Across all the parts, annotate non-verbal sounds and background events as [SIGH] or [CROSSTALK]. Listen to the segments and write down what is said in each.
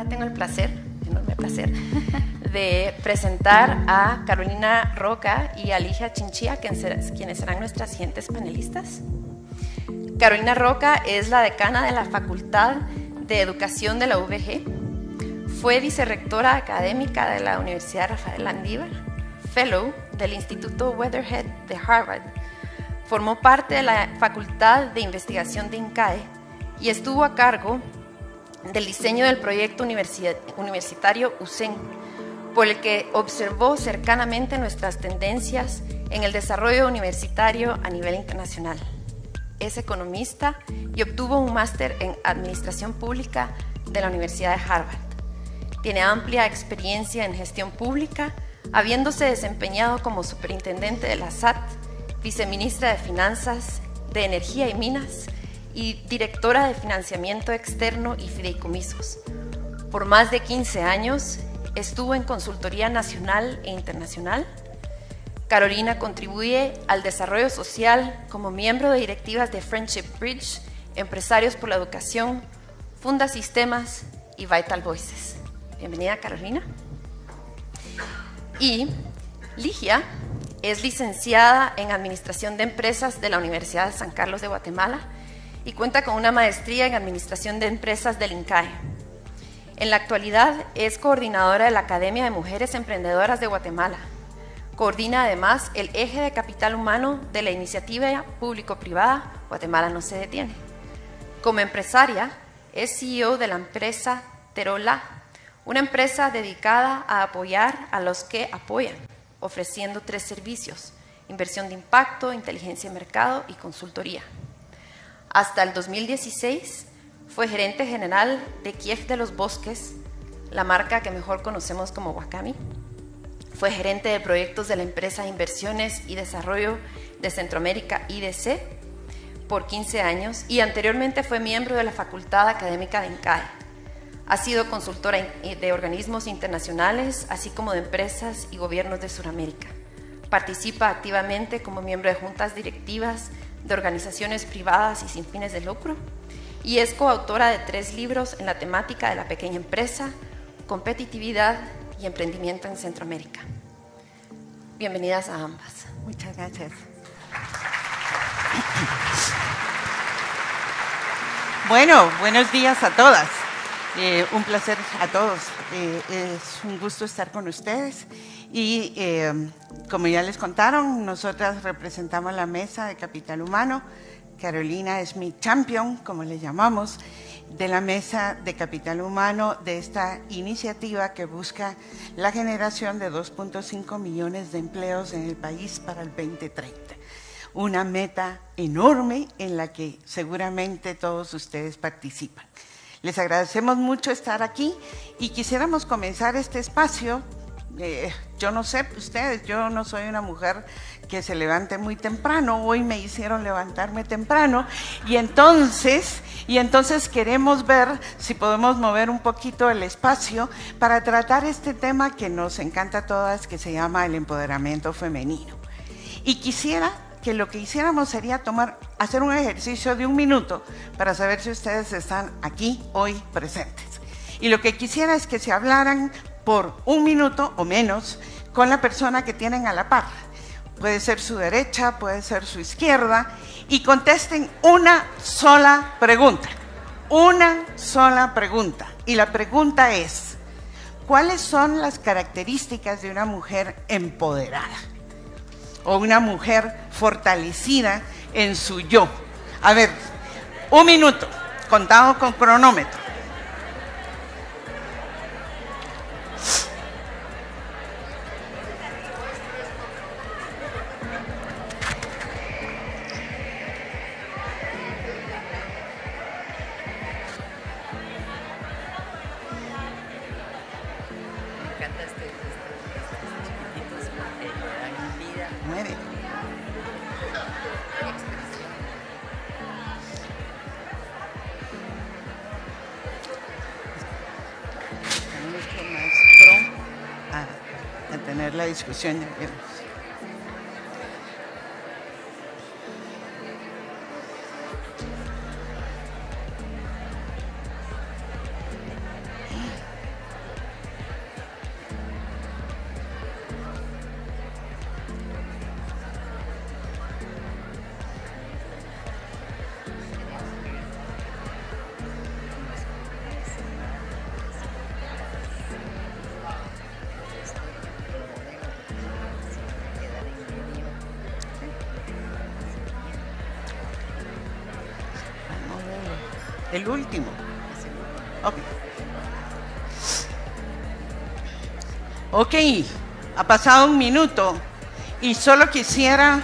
ahora tengo el placer, enorme placer, de presentar a Carolina Roca y a Ligia Chinchilla, quienes serán nuestras siguientes panelistas. Carolina Roca es la decana de la Facultad de Educación de la UVG. Fue vicerrectora académica de la Universidad Rafael Landívar, fellow del Instituto Weatherhead de Harvard. Formó parte de la Facultad de Investigación de INCAE y estuvo a cargo del diseño del proyecto universitario USEN, por el que observó cercanamente nuestras tendencias en el desarrollo universitario a nivel internacional. Es economista y obtuvo un máster en Administración Pública de la Universidad de Harvard. Tiene amplia experiencia en gestión pública, habiéndose desempeñado como superintendente de la SAT, viceministra de Finanzas, de Energía y Minas, y directora de financiamiento externo y fideicomisos. Por más de 15 años estuvo en consultoría nacional e internacional. Carolina contribuye al desarrollo social como miembro de directivas de Friendship Bridge, Empresarios por la Educación, Funda Sistemas y Vital Voices. Bienvenida Carolina. Y Ligia es licenciada en Administración de Empresas de la Universidad de San Carlos de Guatemala y cuenta con una maestría en Administración de Empresas del INCAE. En la actualidad es coordinadora de la Academia de Mujeres Emprendedoras de Guatemala. Coordina además el eje de capital humano de la iniciativa público-privada Guatemala no se detiene. Como empresaria, es CEO de la empresa Terola, una empresa dedicada a apoyar a los que apoyan, ofreciendo tres servicios, inversión de impacto, inteligencia de mercado y consultoría. Hasta el 2016 fue gerente general de Kiev de los Bosques, la marca que mejor conocemos como Wakami. Fue gerente de proyectos de la empresa Inversiones y Desarrollo de Centroamérica IDC por 15 años y anteriormente fue miembro de la Facultad Académica de INCAE. Ha sido consultora de organismos internacionales, así como de empresas y gobiernos de Sudamérica. Participa activamente como miembro de juntas directivas de organizaciones privadas y sin fines de lucro y es coautora de tres libros en la temática de la pequeña empresa, competitividad y emprendimiento en Centroamérica. Bienvenidas a ambas. Muchas gracias. Bueno, buenos días a todas. Eh, un placer a todos. Eh, es un gusto estar con ustedes. Y eh, como ya les contaron, nosotras representamos la mesa de capital humano. Carolina es mi champion, como le llamamos, de la mesa de capital humano de esta iniciativa que busca la generación de 2.5 millones de empleos en el país para el 2030. Una meta enorme en la que seguramente todos ustedes participan. Les agradecemos mucho estar aquí y quisiéramos comenzar este espacio eh, yo no sé ustedes, yo no soy una mujer que se levante muy temprano, hoy me hicieron levantarme temprano y entonces, y entonces queremos ver si podemos mover un poquito el espacio para tratar este tema que nos encanta a todas, que se llama el empoderamiento femenino. Y quisiera que lo que hiciéramos sería tomar, hacer un ejercicio de un minuto para saber si ustedes están aquí hoy presentes. Y lo que quisiera es que se hablaran por un minuto o menos con la persona que tienen a la par. Puede ser su derecha, puede ser su izquierda, y contesten una sola pregunta. Una sola pregunta. Y la pregunta es, ¿cuáles son las características de una mujer empoderada? O una mujer fortalecida en su yo. A ver, un minuto, contado con cronómetro. question. El último. Ok. Ok, ha pasado un minuto y solo quisiera,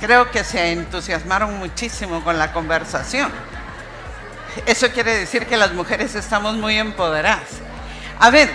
creo que se entusiasmaron muchísimo con la conversación. Eso quiere decir que las mujeres estamos muy empoderadas. A ver,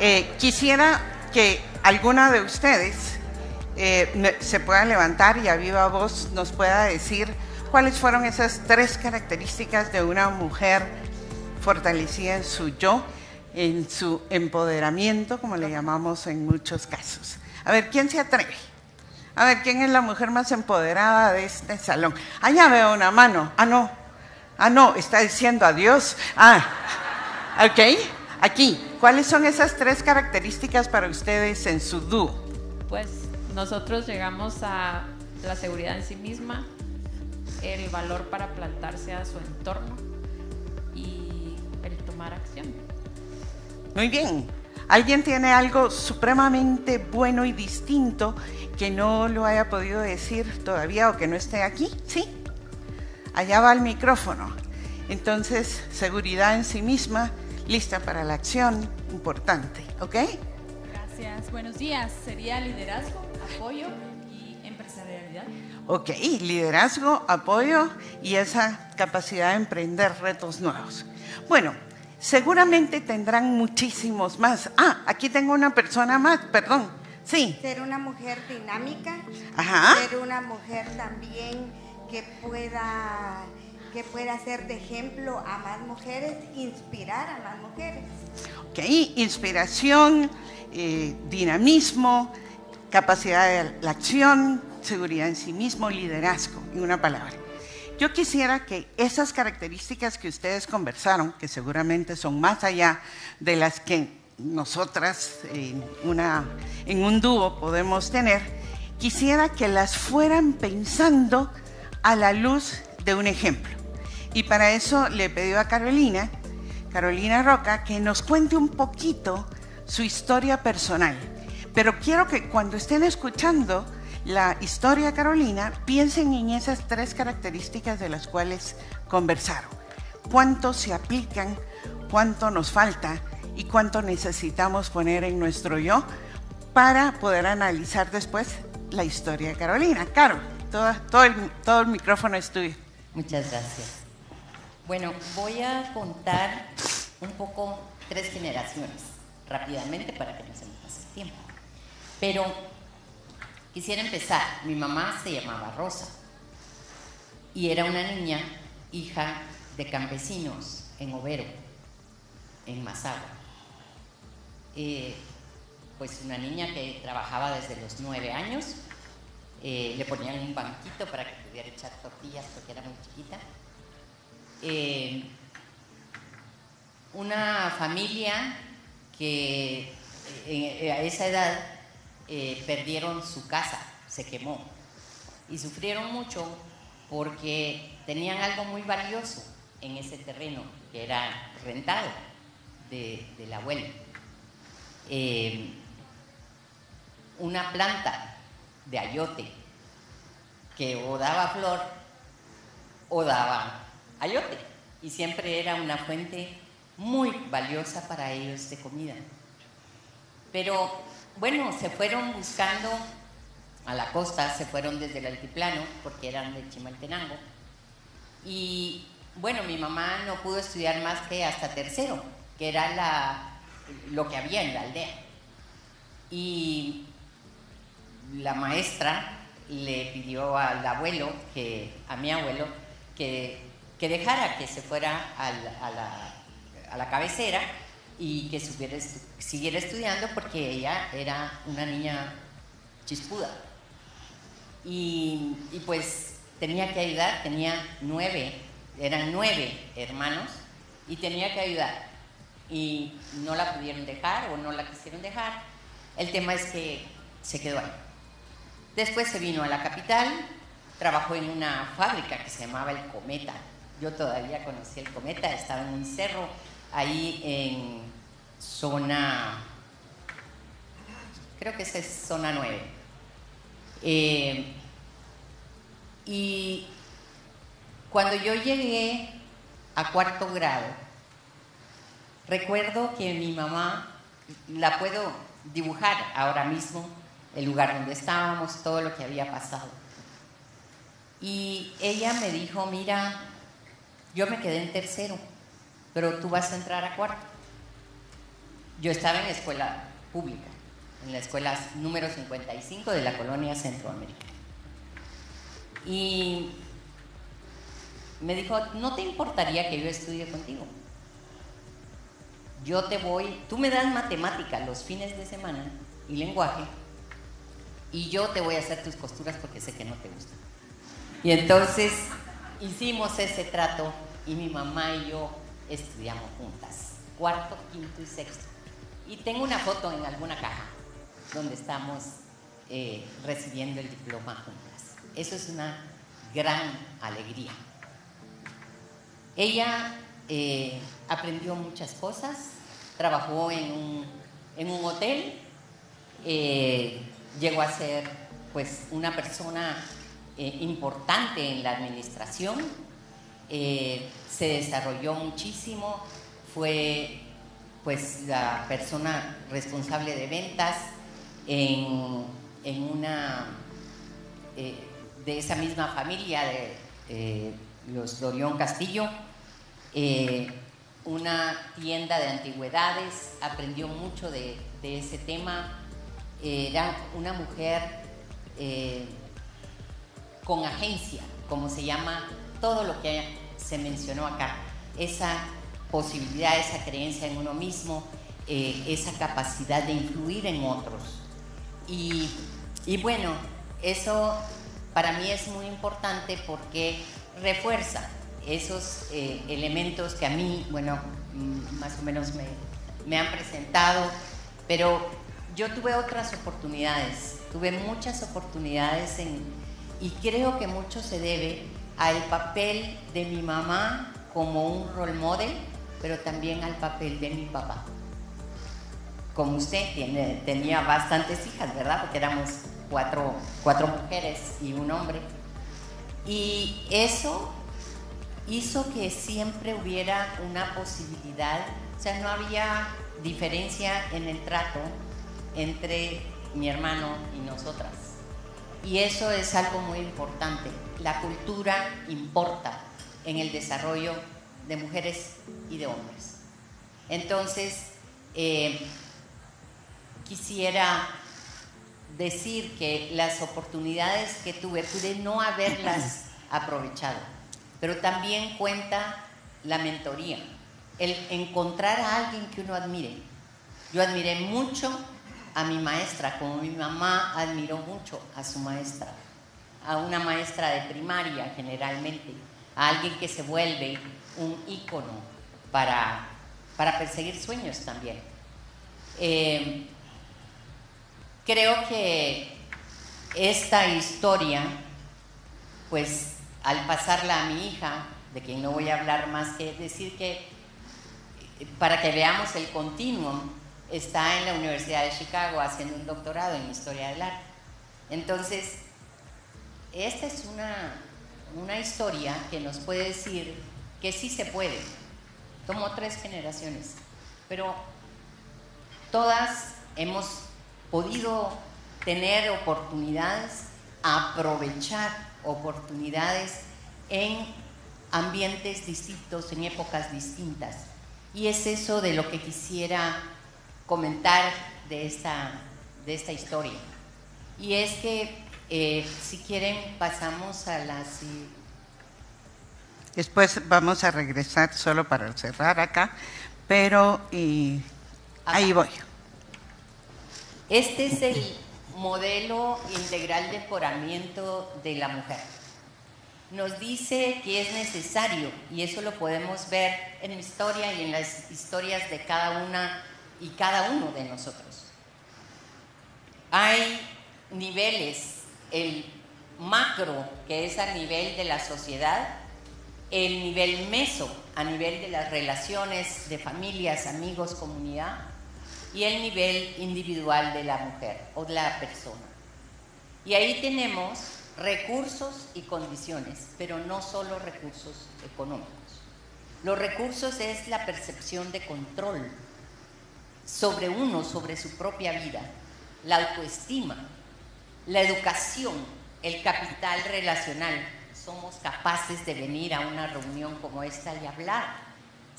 eh, quisiera que alguna de ustedes eh, se pueda levantar y a viva voz nos pueda decir cuáles fueron esas tres características de una mujer fortalecida en su yo, en su empoderamiento, como le llamamos en muchos casos. A ver, ¿quién se atreve? A ver, ¿quién es la mujer más empoderada de este salón? Allá veo una mano. Ah, no. Ah, no, está diciendo adiós. Ah, ok. Aquí, ¿cuáles son esas tres características para ustedes en su dúo? Pues nosotros llegamos a la seguridad en sí misma, el valor para plantarse a su entorno y el tomar acción. Muy bien. ¿Alguien tiene algo supremamente bueno y distinto que no lo haya podido decir todavía o que no esté aquí? Sí. Allá va el micrófono. Entonces, seguridad en sí misma, lista para la acción, importante, ¿ok? Gracias. Buenos días. Sería liderazgo, apoyo y empresarialidad. Ok, liderazgo, apoyo y esa capacidad de emprender retos nuevos. Bueno, seguramente tendrán muchísimos más. Ah, aquí tengo una persona más, perdón. Sí. Ser una mujer dinámica. Ajá. Ser una mujer también que pueda que pueda ser de ejemplo a más mujeres, inspirar a más mujeres. Ok, inspiración, eh, dinamismo, capacidad de la acción, seguridad en sí mismo, liderazgo, en una palabra. Yo quisiera que esas características que ustedes conversaron, que seguramente son más allá de las que nosotras en, en un dúo podemos tener, quisiera que las fueran pensando a la luz de un ejemplo. Y para eso le pedí a Carolina, Carolina Roca, que nos cuente un poquito su historia personal. Pero quiero que cuando estén escuchando la historia Carolina, piensen en esas tres características de las cuales conversaron. ¿Cuánto se aplican? ¿Cuánto nos falta? ¿Y cuánto necesitamos poner en nuestro yo para poder analizar después la historia de Carolina? Caro, todo, el, micrófono es tuyo. Muchas gracias. Bueno, voy a contar un poco tres generaciones rápidamente para que no se me pase tiempo. Pero quisiera empezar. Mi mamá se llamaba Rosa y era una niña, hija de campesinos en Overo, en Mazagua. Eh, pues una niña que trabajaba desde los nueve años. Eh, le ponían un banquito para que pudiera echar tortillas porque era muy chiquita eh, una familia que a esa edad eh, perdieron su casa, se quemó y sufrieron mucho porque tenían algo muy valioso en ese terreno que era rentado de, del abuelo. una planta de ayote que o daba flor o daba ayote y siempre era una fuente muy valiosa para ellos de comida. Pero bueno, se fueron buscando a la costa, se fueron desde el altiplano porque eran de Chimaltenango. Y bueno, mi mamá no pudo estudiar más que hasta tercero, que era la, lo que había en la aldea. Y la maestra le pidió al abuelo, que, a mi abuelo, que que dejara que se fuera a la, cabecera y que siguiera estudiando porque ella era una niña chispuda. Y, y, pues tenía que ayudar, tenía nueve, eran nueve hermanos y tenía que ayudar. Y no la pudieron dejar o no la quisieron dejar. El tema es que se quedó ahí. Después se vino a la capital, trabajó en una fábrica que se llamaba El Cometa, yo todavía conocí el cometa, estaba en un cerro ahí en zona, creo que esa es zona 9. Eh, Y cuando yo llegué a cuarto grado, recuerdo que mi mamá, la puedo dibujar ahora mismo, el lugar donde estábamos, todo lo que había pasado. Y ella me dijo, mira, yo me quedé en tercero, pero tú vas a entrar a cuarto. Yo estaba en la escuela pública, en la escuela número 55 de la colonia Centroamérica. Y me dijo, ¿no te importaría que yo estudie contigo? Yo te voy, tú me das matemática los fines de semana y lenguaje, y yo te voy a hacer tus costuras porque sé que no te gustan. Y entonces hicimos ese trato y mi mamá y yo estudiamos juntas, cuarto, quinto y sexto. Y tengo una foto en alguna caja donde estamos eh, recibiendo el diploma juntas. Eso es una gran alegría. Ella eh, aprendió muchas cosas, trabajó en un, en un hotel, eh, llegó a ser pues una persona eh, importante en la administración, se desarrolló muchísimo, fue pues la persona responsable de ventas en, en una de esa misma familia de los Dorión Castillo, eh, una tienda de antigüedades, aprendió mucho de, ese tema. era una mujer eh, con agencia, como se llama todo lo que se mencionó acá. Esa posibilidad, esa creencia en uno mismo, eh, esa capacidad de influir en otros. Y, y bueno, eso para mí es muy importante porque refuerza esos eh, elementos que a mí, bueno, mm, más o menos me, han presentado, pero yo tuve otras oportunidades, tuve muchas oportunidades y creo que mucho se debe al papel de mi mamá como un role model, pero también al papel de mi papá. Como usted tiene, tenía bastantes hijas, ¿verdad? Porque éramos cuatro, cuatro mujeres y un hombre. Y eso hizo que siempre hubiera una posibilidad, o sea, no había diferencia en el trato entre mi hermano y nosotras. Y eso es algo muy importante. La cultura importa en el desarrollo de mujeres y de hombres. Entonces, eh, quisiera decir que las oportunidades que tuve, pude no haberlas [CLEARS THROAT] aprovechado pero también cuenta la mentoría, el encontrar a alguien que uno admire. Yo admiré mucho a mi maestra, como mi mamá admiró mucho a su maestra, a una maestra de primaria generalmente, a alguien que se vuelve un ícono para, para perseguir sueños también. Eh, creo que esta historia, pues al pasarla a mi hija, de quien no voy a hablar más que decir que, para que veamos el continuum, está en la Universidad de Chicago haciendo un doctorado en Historia del Arte. Entonces, esta es una, una historia que nos puede decir que sí se puede. Tomó tres generaciones, pero todas hemos podido tener oportunidades, aprovechar oportunidades en ambientes distintos, en épocas distintas. Y es eso de lo que quisiera comentar de esta, de esta historia. Y es que, eh, si quieren, pasamos a las... Después vamos a regresar solo para cerrar acá, pero y, ahí voy. Este es el modelo integral de foramiento de la mujer. Nos dice que es necesario, y eso lo podemos ver en la historia y en las historias de cada una y cada uno de nosotros. Hay niveles, el macro, que es a nivel de la sociedad, el nivel meso, a nivel de las relaciones de familias, amigos, comunidad, y el nivel individual de la mujer o de la persona. Y ahí tenemos recursos y condiciones, pero no solo recursos económicos. Los recursos es la percepción de control sobre uno, sobre su propia vida, la autoestima, la educación, el capital relacional. Somos capaces de venir a una reunión como esta y hablar.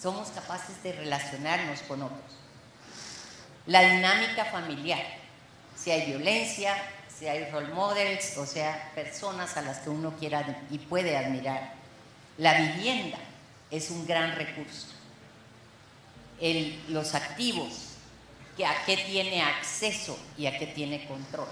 Somos capaces de relacionarnos con otros. La dinámica familiar. Si hay violencia, si hay role models, o sea, personas a las que uno quiera y puede admirar. La vivienda es un gran recurso. los activos, que a qué tiene acceso y a qué tiene control.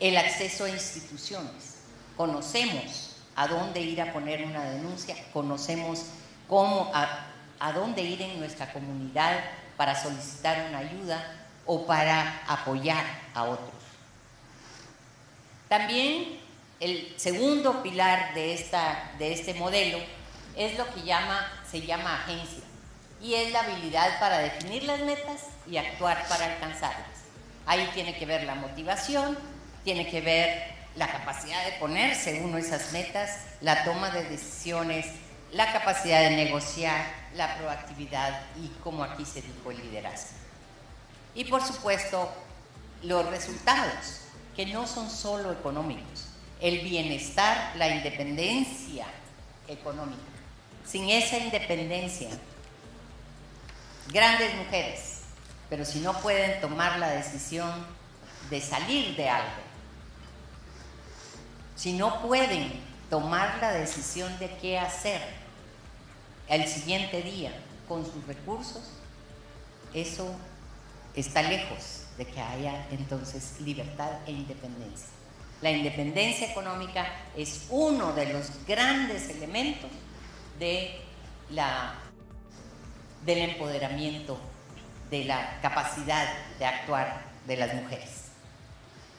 El acceso a instituciones. Conocemos a dónde ir a poner una denuncia, conocemos cómo, a, dónde ir en nuestra comunidad para solicitar una ayuda o para apoyar a otros. También el segundo pilar de, esta, de este modelo es lo que llama, se llama agencia y es la habilidad para definir las metas y actuar para alcanzarlas. Ahí tiene que ver la motivación, tiene que ver la capacidad de ponerse uno esas metas, la toma de decisiones, la capacidad de negociar, la proactividad y, como aquí se dijo, el liderazgo. Y por supuesto, los resultados, que no son solo económicos, el bienestar, la independencia económica. Sin esa independencia, grandes mujeres, pero si no pueden tomar la decisión de salir de algo, si no pueden tomar la decisión de qué hacer el siguiente día con sus recursos, eso está lejos de que haya entonces libertad e independencia. La independencia económica es uno de los grandes elementos de la del empoderamiento, de la capacidad de actuar de las mujeres.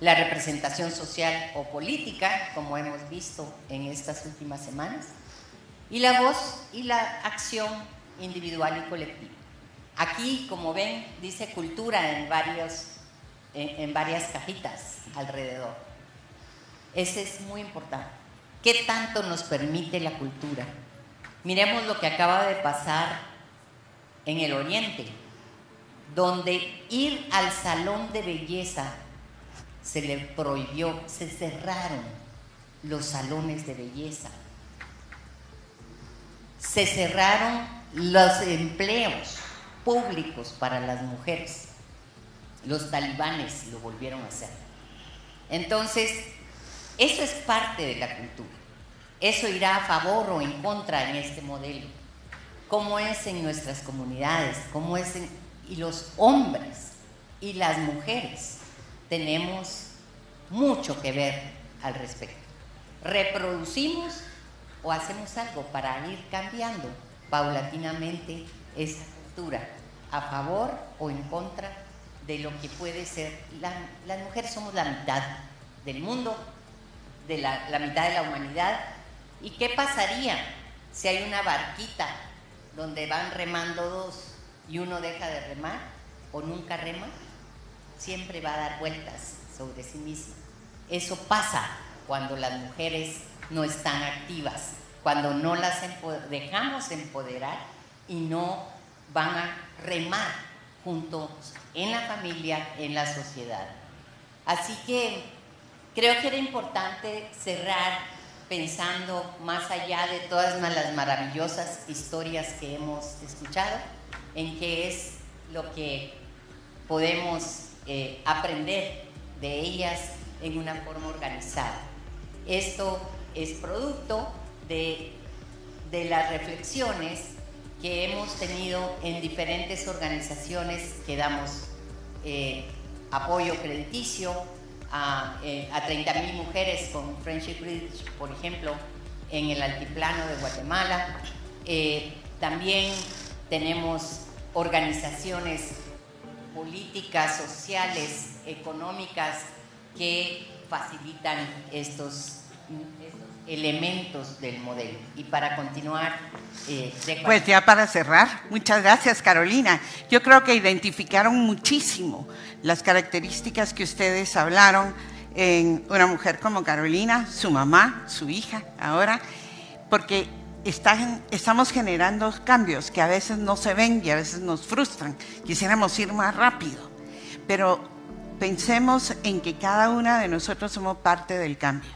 La representación social o política, como hemos visto en estas últimas semanas, y la voz y la acción individual y colectiva. Aquí, como ven, dice cultura en, varias cajitas alrededor. Ese es muy importante. ¿Qué tanto nos permite la cultura? Miremos lo que acaba de pasar en el oriente, donde ir al salón de belleza se le prohibió, se cerraron los salones de belleza, se cerraron los empleos públicos para las mujeres. Los talibanes lo volvieron a hacer. Entonces, eso es parte de la cultura. Eso irá a favor o en contra en este modelo cómo es en nuestras comunidades, cómo es en, y los hombres y las mujeres tenemos mucho que ver al respecto. ¿Reproducimos o hacemos algo para ir cambiando paulatinamente esa cultura a favor o en contra de lo que puede ser? las mujeres somos la mitad del mundo, de la, la mitad de la humanidad. ¿Y qué pasaría si hay una barquita donde van remando dos y uno deja de remar o nunca rema, siempre va a dar vueltas sobre sí mismo. Eso pasa cuando las mujeres no están activas, cuando no las dejamos empoderar y no van a remar juntos en la familia, en la sociedad. Así que creo que era importante cerrar pensando más allá de todas las maravillosas historias que hemos escuchado, en qué es lo que podemos eh, aprender de ellas en una forma organizada. Esto es producto de, las reflexiones que hemos tenido en diferentes organizaciones que damos eh, apoyo crediticio, a, eh, a 30.000 mujeres con Friendship Bridge, por ejemplo, en el altiplano de Guatemala. Eh, también tenemos organizaciones políticas, sociales, económicas que facilitan estos, elementos del modelo. Y para continuar... Eh, pues ya para cerrar, muchas gracias Carolina. Yo creo que identificaron muchísimo las características que ustedes hablaron en una mujer como Carolina, su mamá, su hija, ahora, porque estamos generando cambios que a veces no se ven y a veces nos frustran. Quisiéramos ir más rápido, pero pensemos en que cada una de nosotros somos parte del cambio.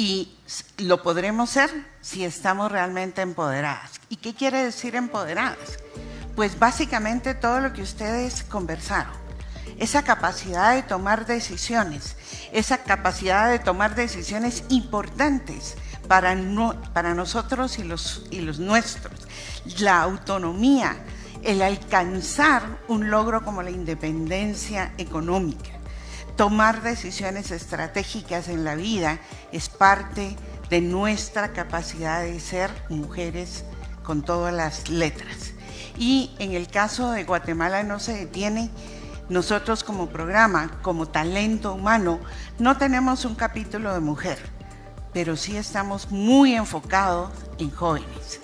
Y lo podremos ser si estamos realmente empoderadas. ¿Y qué quiere decir empoderadas? Pues básicamente todo lo que ustedes conversaron. Esa capacidad de tomar decisiones, esa capacidad de tomar decisiones importantes para, nosotros y los nuestros. La autonomía, el alcanzar un logro como la independencia económica. Tomar decisiones estratégicas en la vida es parte de nuestra capacidad de ser mujeres con todas las letras. Y en el caso de Guatemala no se detiene. Nosotros como programa, como talento humano, no tenemos un capítulo de mujer, pero sí estamos muy enfocados en jóvenes.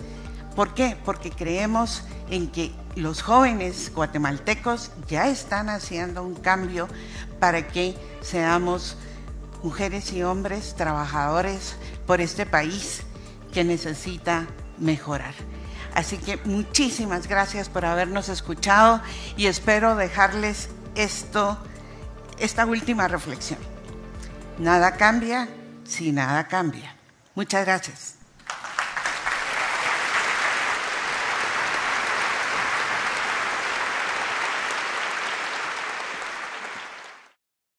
¿Por qué? Porque creemos en que los jóvenes guatemaltecos ya están haciendo un cambio para que seamos mujeres y hombres trabajadores por este país que necesita mejorar. Así que muchísimas gracias por habernos escuchado y espero dejarles esto, esta última reflexión. Nada cambia si nada cambia. Muchas gracias.